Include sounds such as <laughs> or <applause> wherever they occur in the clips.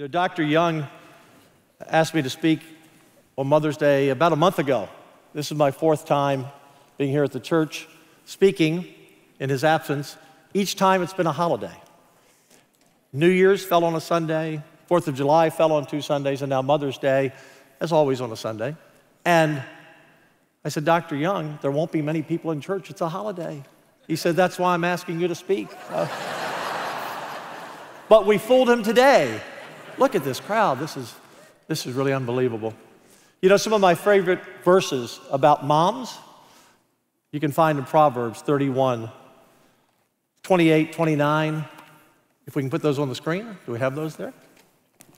You know, Dr. Young asked me to speak on Mother's Day about a month ago. This is my fourth time being here at the church speaking in his absence. Each time it's been a holiday. New Year's fell on a Sunday, Fourth of July fell on two Sundays, and now Mother's Day, as always, on a Sunday. And I said, Dr. Young, there won't be many people in church. It's a holiday. He said, That's why I'm asking you to speak. Uh, <laughs> but we fooled him today. Look at this crowd. This is, this is really unbelievable. You know, some of my favorite verses about moms, you can find in Proverbs 31, 28, 29. If we can put those on the screen, do we have those there?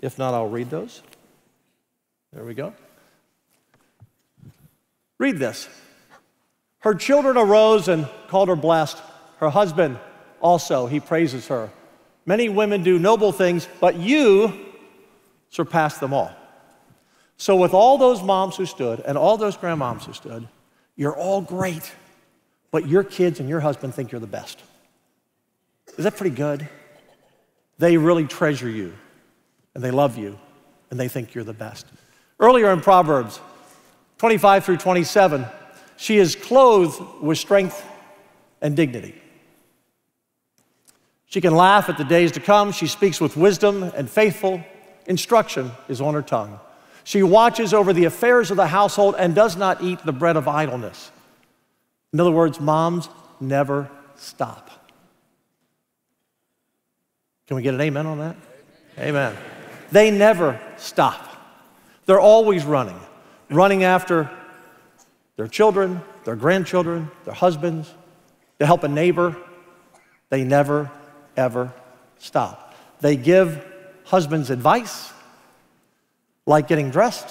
If not, I'll read those. There we go. Read this. Her children arose and called her blessed. Her husband also, he praises her. Many women do noble things, but you surpass them all. So, with all those moms who stood and all those grandmoms who stood, you're all great, but your kids and your husband think you're the best. Is that pretty good? They really treasure you, and they love you, and they think you're the best. Earlier in Proverbs 25 through 27, she is clothed with strength and dignity. She can laugh at the days to come. She speaks with wisdom and faithful instruction is on her tongue. She watches over the affairs of the household and does not eat the bread of idleness. In other words, moms never stop. Can we get an amen on that? Amen. They never stop. They're always running, running after their children, their grandchildren, their husbands, to help a neighbor. They never, ever stop. They give husbands advice, like getting dressed.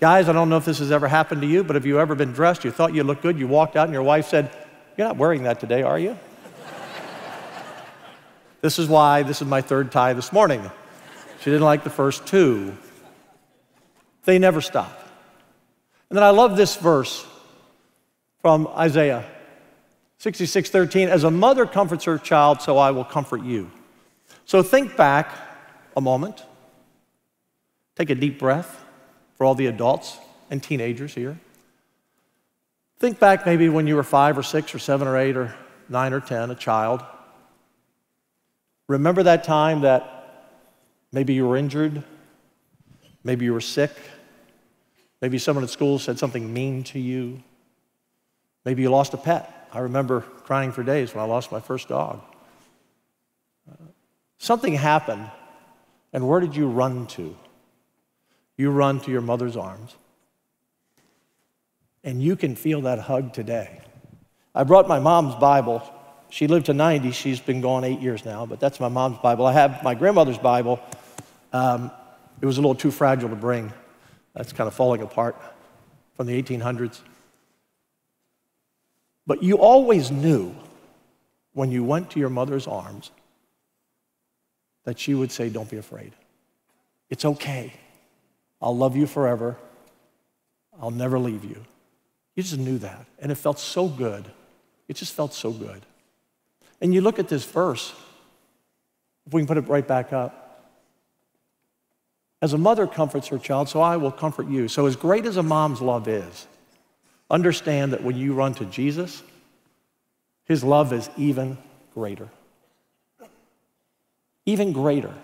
Guys, I don't know if this has ever happened to you, but have you ever been dressed? You thought you looked good, you walked out, and your wife said, You're not wearing that today, are you? <laughs> this is why this is my third tie this morning. She didn't like the first two. They never stop. And then I love this verse from Isaiah 66 13. As a mother comforts her child, so I will comfort you. So think back a moment. Take a deep breath for all the adults and teenagers here. Think back maybe when you were five or six or seven or eight or nine or 10, a child. Remember that time that maybe you were injured, maybe you were sick, maybe someone at school said something mean to you, maybe you lost a pet. I remember crying for days when I lost my first dog. Something happened, and where did you run to? You run to your mother's arms. And you can feel that hug today. I brought my mom's Bible. She lived to 90. She's been gone eight years now, but that's my mom's Bible. I have my grandmother's Bible. Um, it was a little too fragile to bring. That's kind of falling apart from the 1800s. But you always knew when you went to your mother's arms that she would say, Don't be afraid. It's okay. I'll love you forever. I'll never leave you. You just knew that. And it felt so good. It just felt so good. And you look at this verse, if we can put it right back up. As a mother comforts her child, so I will comfort you. So, as great as a mom's love is, understand that when you run to Jesus, his love is even greater even greater.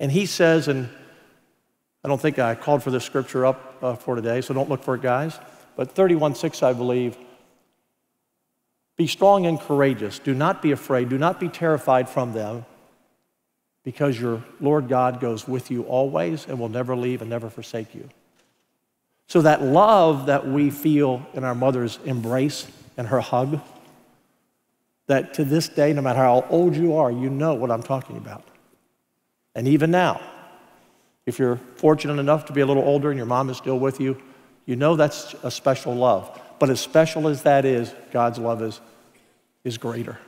And he says, and I don't think I called for this scripture up uh, for today, so don't look for it, guys. But 31 6, I believe. Be strong and courageous. Do not be afraid. Do not be terrified from them, because your Lord God goes with you always and will never leave and never forsake you. So, that love that we feel in our mother's embrace and her hug, that to this day, no matter how old you are, you know what I'm talking about. And even now, if you're fortunate enough to be a little older and your mom is still with you, you know that's a special love. But as special as that is, God's love is, is greater.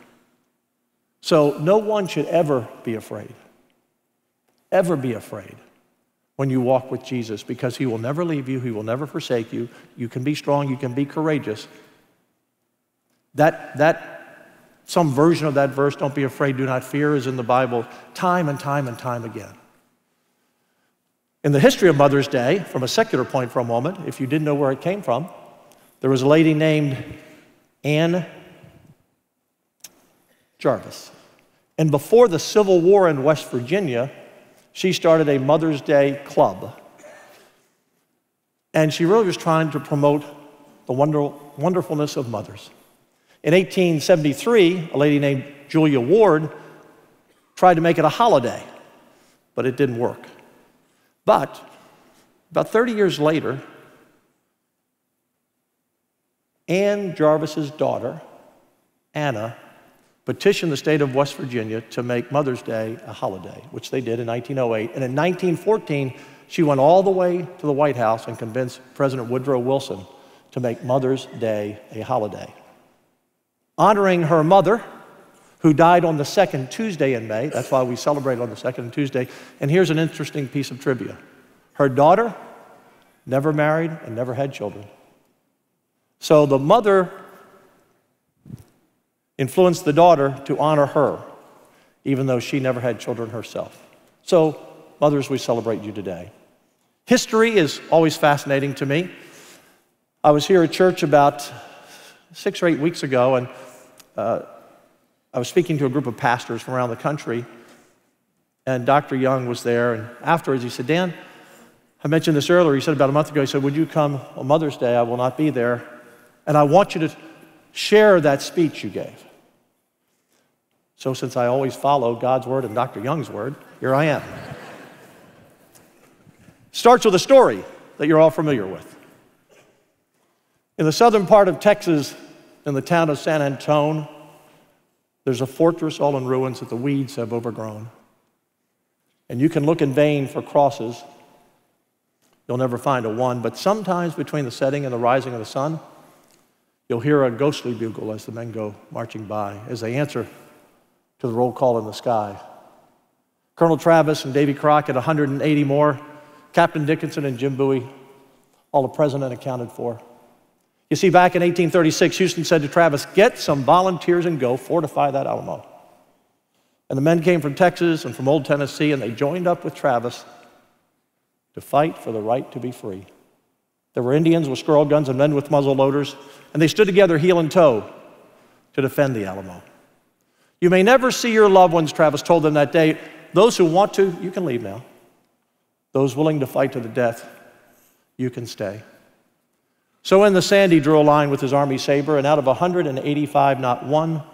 So no one should ever be afraid. Ever be afraid when you walk with Jesus because he will never leave you, he will never forsake you. You can be strong, you can be courageous. That, that Some version of that verse, don't be afraid, do not fear, is in the Bible time and time and time again. In the history of Mother's Day, from a secular point for a moment, if you didn't know where it came from, there was a lady named Anne Jarvis. And before the Civil War in West Virginia, she started a Mother's Day club. And she really was trying to promote the wonder, wonderfulness of mothers. In 1873, a lady named Julia Ward tried to make it a holiday, but it didn't work. But about 30 years later, Anne Jarvis's daughter, Anna, petitioned the state of West Virginia to make Mother's Day a holiday, which they did in 1908. And in 1914, she went all the way to the White House and convinced President Woodrow Wilson to make Mother's Day a holiday. Honoring her mother, who died on the second Tuesday in May, that's why we celebrate on the second Tuesday. And here's an interesting piece of trivia her daughter never married and never had children. So the mother influenced the daughter to honor her, even though she never had children herself. So, mothers, we celebrate you today. History is always fascinating to me. I was here at church about six or eight weeks ago, and uh, I was speaking to a group of pastors from around the country, and Dr. Young was there. And afterwards, he said, Dan, I mentioned this earlier. He said about a month ago, he said, Would you come on Mother's Day? I will not be there. And I want you to share that speech you gave. So, since I always follow God's word and Dr. Young's word, here I am. Starts with a story that you're all familiar with. In the southern part of Texas, in the town of San Antone, there's a fortress all in ruins that the weeds have overgrown. And you can look in vain for crosses. You'll never find a one, but sometimes between the setting and the rising of the sun, you'll hear a ghostly bugle as the men go marching by, as they answer to the roll call in the sky. Colonel Travis and Davy Crockett, 180 more, Captain Dickinson and Jim Bowie, all the president accounted for. You see, back in 1836, Houston said to Travis, Get some volunteers and go fortify that Alamo. And the men came from Texas and from Old Tennessee, and they joined up with Travis to fight for the right to be free. There were Indians with squirrel guns and men with muzzle loaders, and they stood together heel and toe to defend the Alamo. You may never see your loved ones, Travis told them that day. Those who want to, you can leave now. Those willing to fight to the death, you can stay. So in the sand, he drew a line with his army saber, and out of 185, not one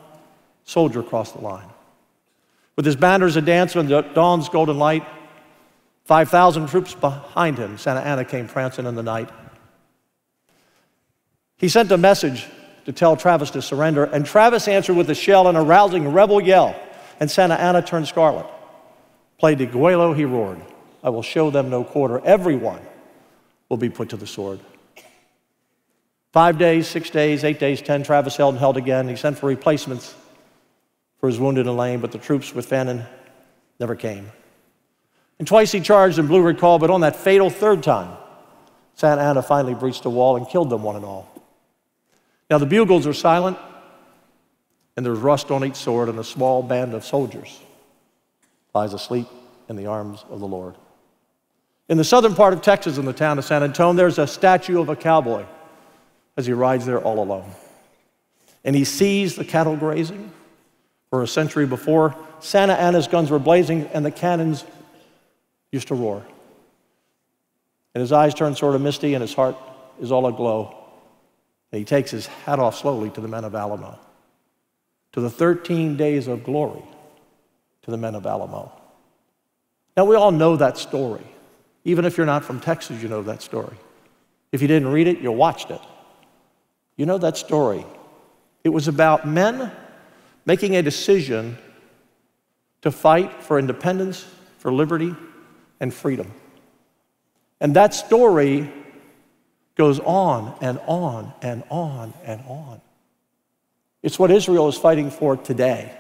soldier crossed the line. With his banners a dance in the dawn's golden light, 5,000 troops behind him, Santa Anna came prancing in the night. He sent a message to tell Travis to surrender, and Travis answered with a shell and a rousing rebel yell, and Santa Anna turned scarlet. Play Degüello, he roared. I will show them no quarter. Everyone will be put to the sword. Five days, six days, eight days, ten, Travis held and held again. He sent for replacements for his wounded and lame, but the troops with Fannin never came. And twice he charged and blew recall, but on that fatal third time, Santa Anna finally breached a wall and killed them one and all. Now the bugles are silent, and there's rust on each sword, and a small band of soldiers lies asleep in the arms of the Lord. In the southern part of Texas, in the town of San Antonio, there's a statue of a cowboy as he rides there all alone. And he sees the cattle grazing. For a century before, Santa Anna's guns were blazing and the cannons used to roar. And his eyes turn sort of misty and his heart is all aglow. And he takes his hat off slowly to the men of Alamo, to the 13 days of glory to the men of Alamo. Now, we all know that story. Even if you're not from Texas, you know that story. If you didn't read it, you watched it. You know that story. It was about men making a decision to fight for independence, for liberty, and freedom. And that story goes on and on and on and on. It's what Israel is fighting for today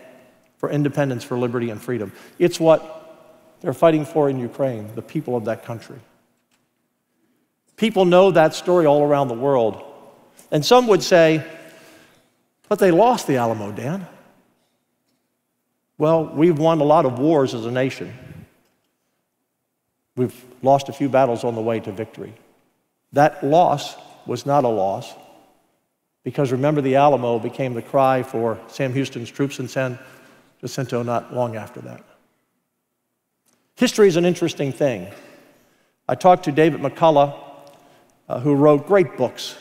for independence, for liberty, and freedom. It's what they're fighting for in Ukraine, the people of that country. People know that story all around the world. And some would say, but they lost the Alamo, Dan. Well, we've won a lot of wars as a nation. We've lost a few battles on the way to victory. That loss was not a loss because remember, the Alamo became the cry for Sam Houston's troops in San Jacinto not long after that. History is an interesting thing. I talked to David McCullough, uh, who wrote great books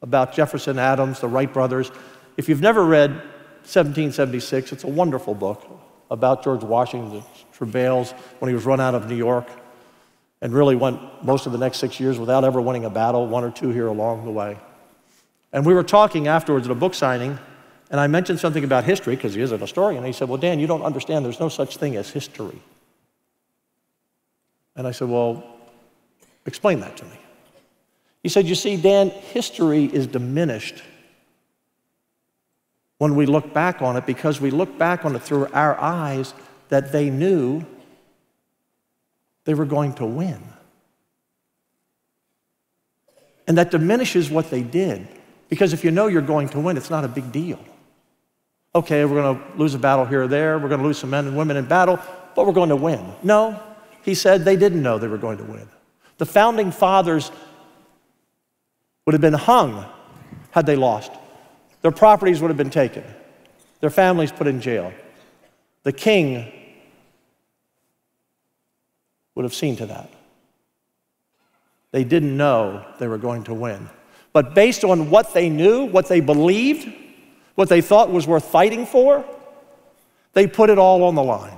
about Jefferson Adams, the Wright brothers. If you've never read 1776, it's a wonderful book about George Washington's travails when he was run out of New York and really went most of the next six years without ever winning a battle, one or two here along the way. And we were talking afterwards at a book signing, and I mentioned something about history because he is an historian. And he said, Well, Dan, you don't understand. There's no such thing as history. And I said, Well, explain that to me. He said, You see, Dan, history is diminished when we look back on it because we look back on it through our eyes that they knew they were going to win. And that diminishes what they did. Because if you know you're going to win, it's not a big deal. Okay, we're going to lose a battle here or there, we're going to lose some men and women in battle, but we're going to win. No, he said they didn't know they were going to win. The founding fathers would have been hung had they lost. Their properties would have been taken, their families put in jail. The king would have seen to that. They didn't know they were going to win. But based on what they knew, what they believed, what they thought was worth fighting for, they put it all on the line.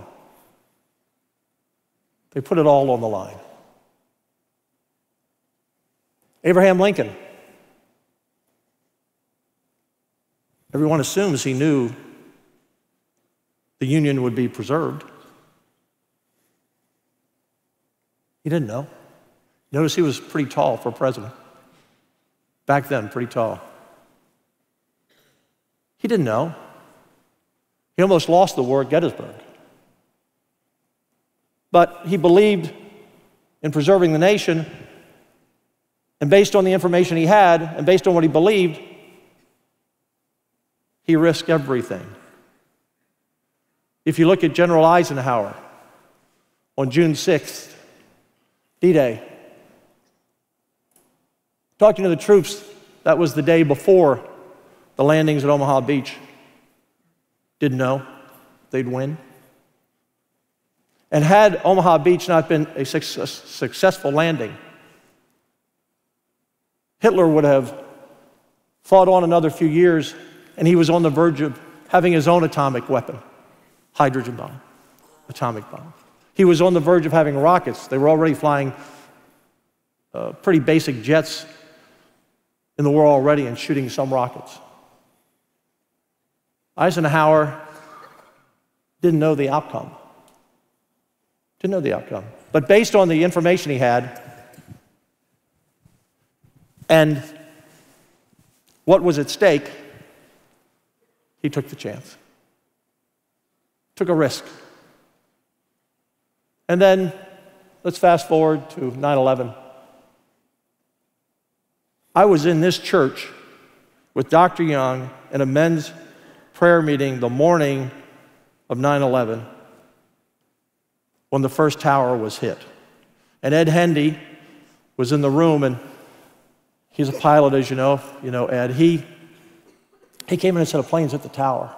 They put it all on the line. Abraham Lincoln. Everyone assumes he knew the Union would be preserved. He didn't know. Notice he was pretty tall for president. Back then, pretty tall. He didn't know. He almost lost the war at Gettysburg. But he believed in preserving the nation, and based on the information he had, and based on what he believed, he risked everything. If you look at General Eisenhower on June 6th, D Day. Talking to the troops, that was the day before the landings at Omaha Beach. Didn't know they'd win. And had Omaha Beach not been a success, successful landing, Hitler would have fought on another few years, and he was on the verge of having his own atomic weapon hydrogen bomb, atomic bomb. He was on the verge of having rockets. They were already flying uh, pretty basic jets in the war already and shooting some rockets. Eisenhower didn't know the outcome. Didn't know the outcome. But based on the information he had and what was at stake, he took the chance. Took a risk. And then let's fast forward to 9 11. I was in this church with Dr. Young in a men's prayer meeting the morning of 9 11 when the first tower was hit. And Ed Hendy was in the room, and he's a pilot, as you know. You know, Ed. He, he came in and said, A plane's hit the tower.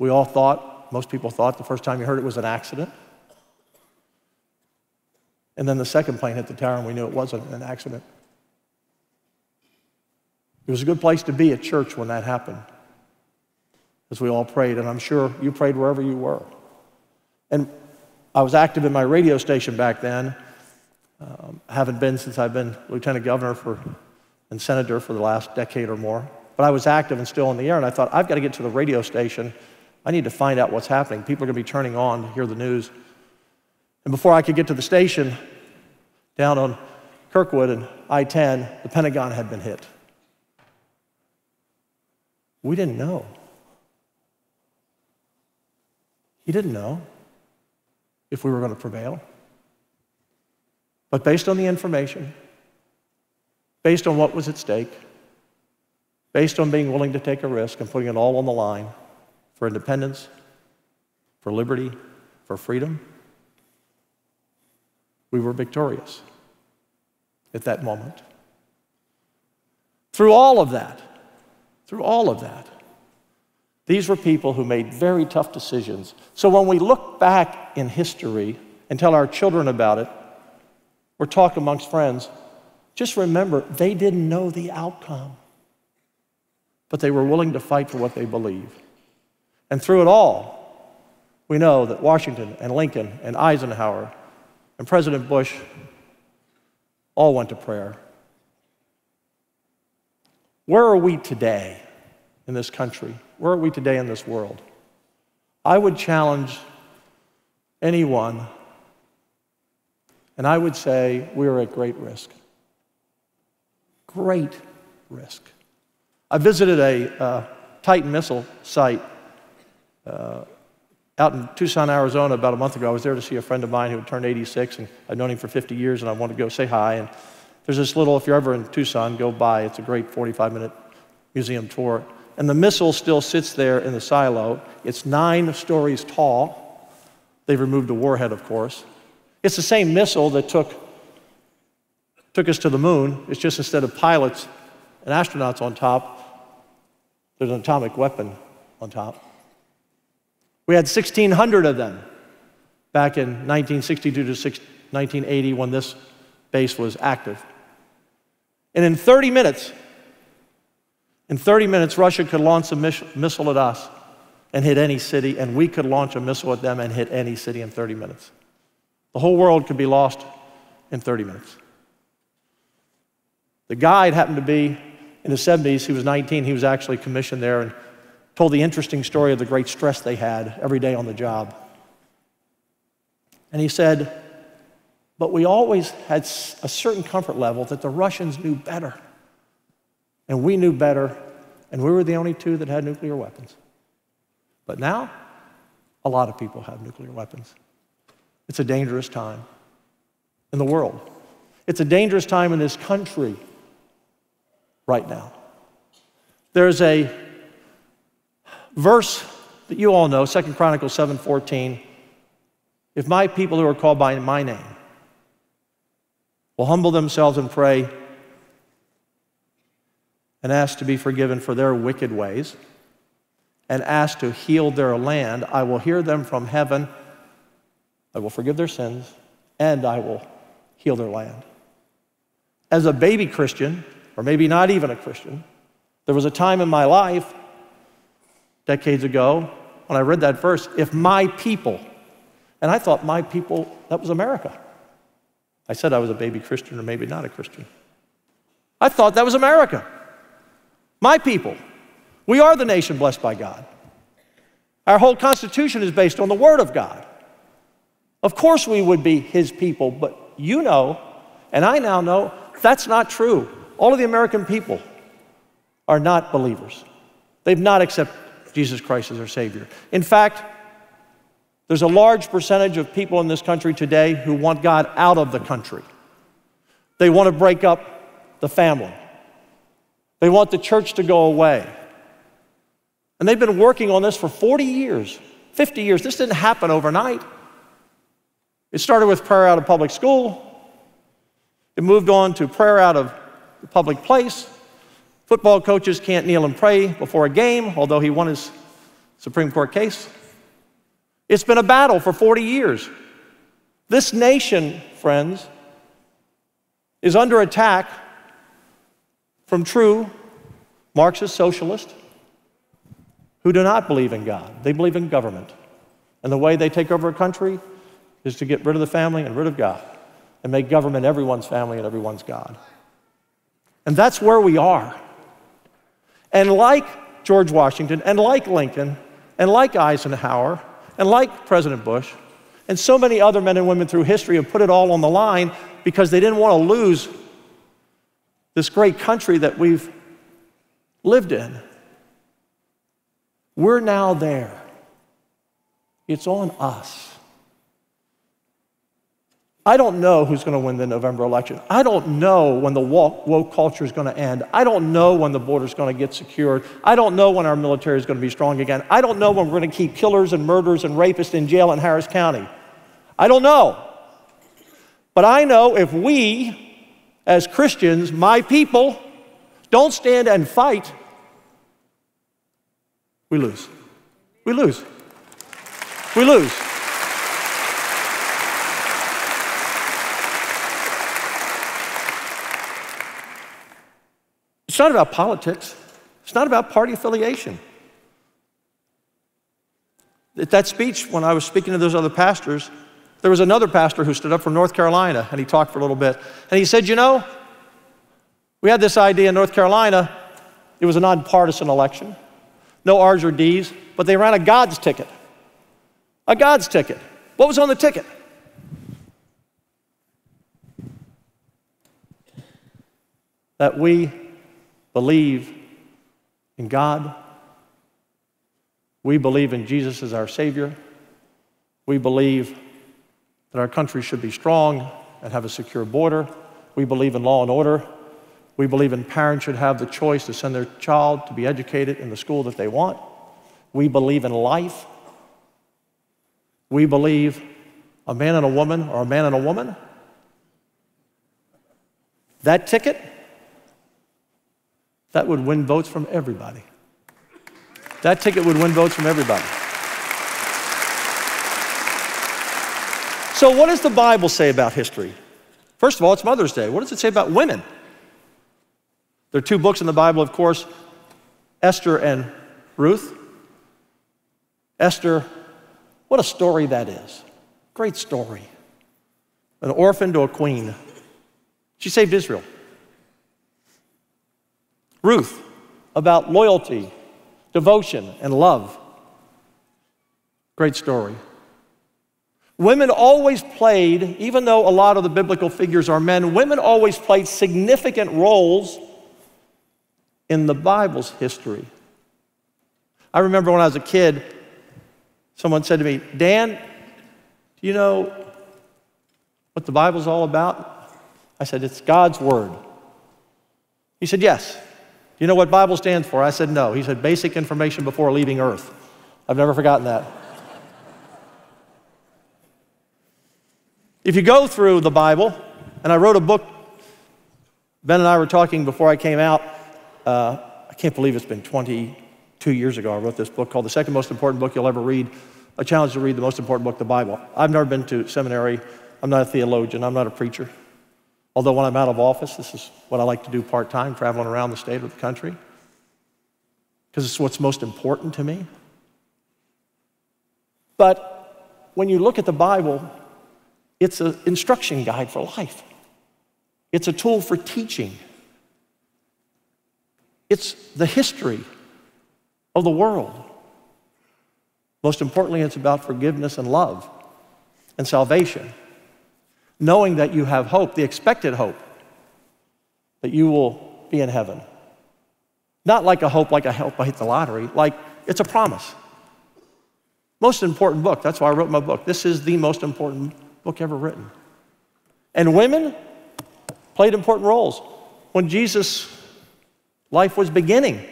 We all most people thought the first time you heard it was an accident. And then the second plane hit the tower, and we knew it wasn't an accident. It was a good place to be at church when that happened, as we all prayed, and I'm sure you prayed wherever you were. And I was active in my radio station back then. Um, haven't been since I've been lieutenant governor for, and senator for the last decade or more. But I was active and still in the air, and I thought, I've got to get to the radio station I need to find out what's happening. People are going to be turning on to hear the news. And before I could get to the station down on Kirkwood and I 10, the Pentagon had been hit. We didn't know. He didn't know if we were going to prevail. But based on the information, based on what was at stake, based on being willing to take a risk and putting it all on the line, for independence, for liberty, for freedom, we were victorious at that moment. Through all of that, through all of that, these were people who made very tough decisions. So when we look back in history and tell our children about it, or talk amongst friends, just remember they didn't know the outcome, but they were willing to fight for what they believe. And through it all, we know that Washington and Lincoln and Eisenhower and President Bush all went to prayer. Where are we today in this country? Where are we today in this world? I would challenge anyone, and I would say we are at great risk. Great risk. I visited a uh, Titan missile site uh, out in Tucson, Arizona, about a month ago. I was there to see a friend of mine who had turned 86, and I've known him for 50 years, and I wanted to go say hi. And there's this little, if you're ever in Tucson, go by. It's a great 45 minute museum tour. And the missile still sits there in the silo. It's nine stories tall. They've removed the warhead, of course. It's the same missile that took, took us to the moon. It's just instead of pilots and astronauts on top, there's an atomic weapon on top. We had 1,600 of them back in 1962 to 1980 when this base was active. And in 30 minutes, in 30 minutes, Russia could launch a missile at us and hit any city, and we could launch a missile at them and hit any city in 30 minutes. The whole world could be lost in 30 minutes. The guide happened to be in the 70s, he was 19, he was actually commissioned there and told the interesting story of the great stress they had every day on the job. And he said, But we always had a certain comfort level that the Russians knew better. And we knew better, and we were the only two that had nuclear weapons. But now, a lot of people have nuclear weapons. It's a dangerous time in the world. It's a dangerous time in this country right now. There's a verse that you all know, Second Chronicles 7:14. If my people who are called by my name will humble themselves and pray and ask to be forgiven for their wicked ways and ask to heal their land, I will hear them from heaven. I will forgive their sins and I will heal their land. As a baby Christian, or maybe not even a Christian, there was a time in my life decades ago when I read that verse, if my people, and I thought my people, that was America. I said I was a baby Christian or maybe not a Christian. I thought that was America. My people. We are the nation blessed by God. Our whole Constitution is based on the Word of God. Of course, we would be His people, but you know, and I now know, that's not true. All of the American people are not believers. They've not accepted Jesus Christ as their Savior. In fact, there's a large percentage of people in this country today who want God out of the country. They want to break up the family. They want the church to go away. And they've been working on this for 40 years, 50 years. This didn't happen overnight. It started with prayer out of public school. It moved on to prayer out of the public place. Football coaches can't kneel and pray before a game, although he won his Supreme Court case. It's been a battle for 40 years. This nation, friends, is under attack from true Marxist socialists who do not believe in God. They believe in government. And the way they take over a country is to get rid of the family and rid of God and make government everyone's family and everyone's God. And that's where we are. And like George Washington, and like Lincoln, and like Eisenhower, and like President Bush, and so many other men and women through history have put it all on the line because they didn't want to lose this great country that we've lived in. We're now there. It's on us. I don't know who's going to win the November election. I don't know when the woke, culture is going to end. I don't know when the border is going to get secured. I don't know when our military is going to be strong again. I don't know when we're going to keep killers and murderers and rapists in jail in Harris County. I don't know. But I know if we, as Christians, my people, don't stand and fight, we lose. We lose. We lose. It's not about politics. It's not about party affiliation. At that speech, when I was speaking to those other pastors, there was another pastor who stood up from North Carolina and he talked for a little bit. And he said, You know, we had this idea in North Carolina, it was a nonpartisan election, no R's or D's, but they ran a God's ticket. A God's ticket. What was on the ticket? That we believe in God. We believe in Jesus as our Savior. We believe that our country should be strong and have a secure border. We believe in law and order. We believe in parents should have the choice to send their child to be educated in the school that they want. We believe in life. We believe a man and a woman or a man and a woman. That ticket that would win votes from everybody. That ticket would win votes from everybody. So, what does the Bible say about history? First of all, it's Mother's Day. What does it say about women? There are two books in the Bible, of course Esther and Ruth. Esther, what a story that is. Great story. An orphan to a queen. She saved Israel. Ruth, about loyalty, devotion, and love. Great story. Women always played, even though a lot of the biblical figures are men, women always played significant roles in the Bible's history. I remember when I was a kid, someone said to me, Dan, do you know what the Bible's all about? I said, It's God's Word. He said, Yes you know what Bible stands for? I said, no. He said, basic information before leaving earth. I've never forgotten that. If you go through the Bible, and I wrote a book, Ben and I were talking before I came out. Uh, I can't believe it's been 22 years ago. I wrote this book called The Second Most Important Book You'll Ever Read. A challenge to read the most important book, the Bible. I've never been to seminary. I'm not a theologian. I'm not a preacher. Although when I'm out of office, this is what I like to do part time, traveling around the state or the country, because it's what's most important to me. But when you look at the Bible, it's an instruction guide for life, it's a tool for teaching, it's the history of the world. Most importantly, it's about forgiveness and love and salvation knowing that you have hope, the expected hope that you will be in heaven. Not like a hope, like a hope I hit the lottery, like it's a promise. Most important book. That's why I wrote my book. This is the most important book ever written. And women played important roles. When Jesus' life was beginning,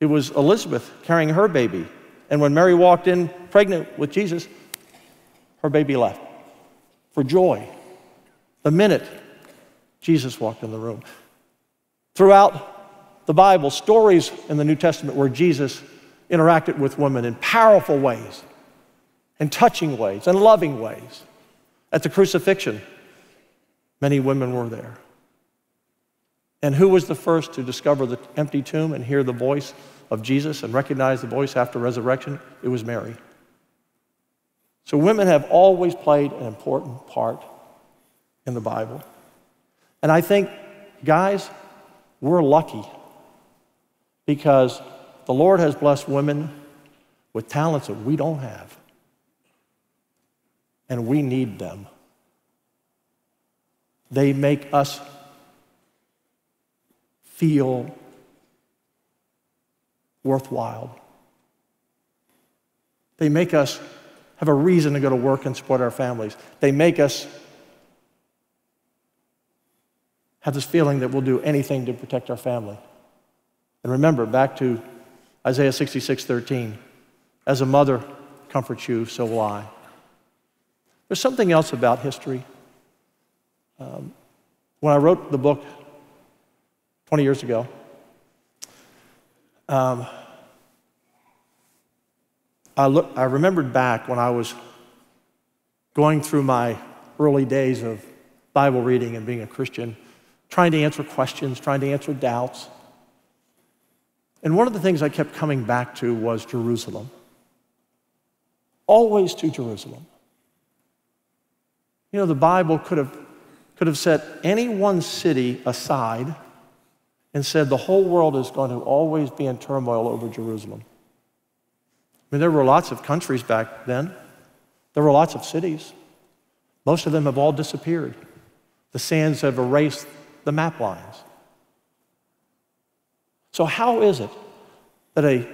it was Elizabeth carrying her baby. And when Mary walked in pregnant with Jesus, her baby left for joy the minute Jesus walked in the room. Throughout the Bible, stories in the New Testament where Jesus interacted with women in powerful ways, in touching ways, and loving ways. At the crucifixion, many women were there. And who was the first to discover the empty tomb and hear the voice of Jesus and recognize the voice after resurrection? It was Mary. So women have always played an important part in the Bible. And I think, guys, we're lucky because the Lord has blessed women with talents that we don't have. And we need them. They make us feel worthwhile. They make us have a reason to go to work and support our families. They make us have this feeling that we'll do anything to protect our family. And remember, back to Isaiah 66 13, as a mother comforts you, so will I. There's something else about history. Um, when I wrote the book 20 years ago, um, I, look, I remembered back when I was going through my early days of Bible reading and being a Christian, trying to answer questions, trying to answer doubts. And one of the things I kept coming back to was Jerusalem. Always to Jerusalem. You know, the Bible could have, could have set any one city aside and said the whole world is going to always be in turmoil over Jerusalem. I mean, there were lots of countries back then, there were lots of cities. Most of them have all disappeared. The sands have erased the map lines. So, how is it that a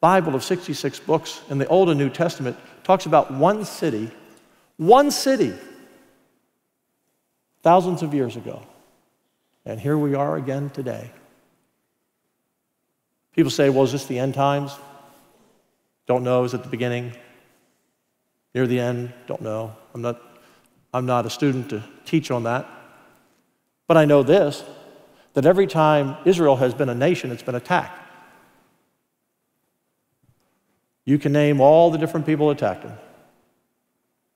Bible of 66 books in the Old and New Testament talks about one city, one city, thousands of years ago? And here we are again today. People say, well, is this the end times? Don't know. Is it the beginning? Near the end? Don't know. I'm not, I'm not a student to teach on that. But I know this that every time Israel has been a nation, it's been attacked. You can name all the different people attacked them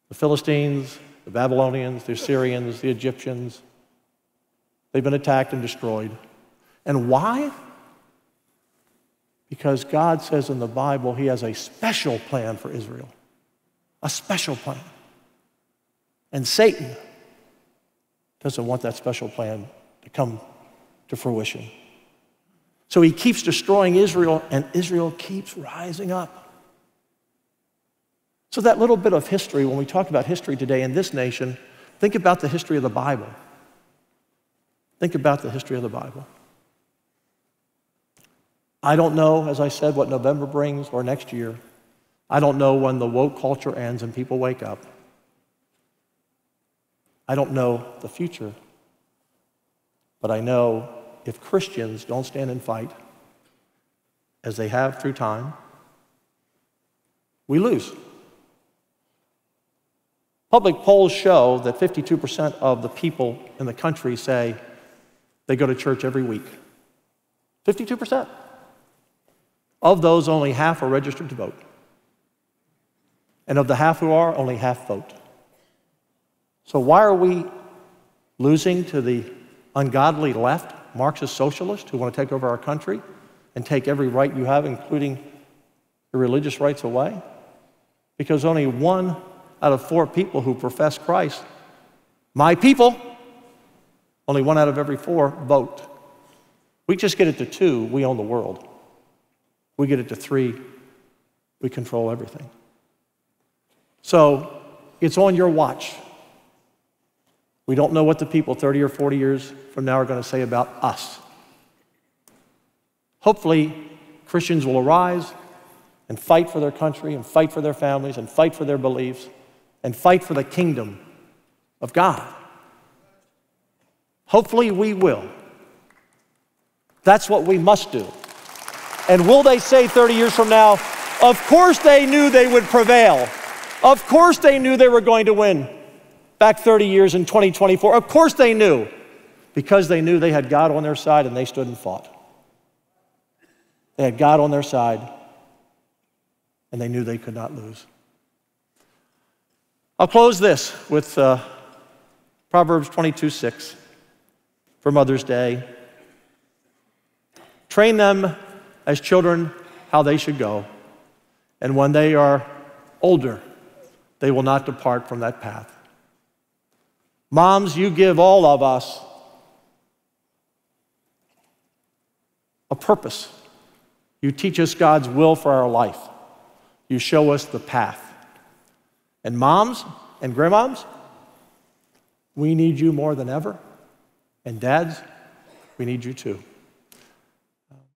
the Philistines, the Babylonians, the Assyrians, the Egyptians. They've been attacked and destroyed. And why? Because God says in the Bible He has a special plan for Israel. A special plan. And Satan doesn't want that special plan to come to fruition. So he keeps destroying Israel, and Israel keeps rising up. So, that little bit of history, when we talk about history today in this nation, think about the history of the Bible. Think about the history of the Bible. I don't know, as I said, what November brings or next year. I don't know when the woke culture ends and people wake up. I don't know the future. But I know if Christians don't stand and fight, as they have through time, we lose. Public polls show that 52% of the people in the country say they go to church every week. 52%. Of those, only half are registered to vote. And of the half who are, only half vote. So, why are we losing to the ungodly left, Marxist socialists who want to take over our country and take every right you have, including your religious rights, away? Because only one out of four people who profess Christ, my people, only one out of every four vote. We just get it to two, we own the world. We get it to three, we control everything. So it's on your watch. We don't know what the people 30 or 40 years from now are going to say about us. Hopefully, Christians will arise and fight for their country and fight for their families and fight for their beliefs and fight for the kingdom of God. Hopefully, we will. That's what we must do. And will they say 30 years from now, of course they knew they would prevail? Of course they knew they were going to win back 30 years in 2024. Of course they knew because they knew they had God on their side and they stood and fought. They had God on their side and they knew they could not lose. I'll close this with uh, Proverbs 22 6 for Mother's Day. Train them as children how they should go, and when they are older, they will not depart from that path. Moms, you give all of us a purpose. You teach us God's will for our life. You show us the path. And moms and grandmoms, we need you more than ever. And dads, we need you too.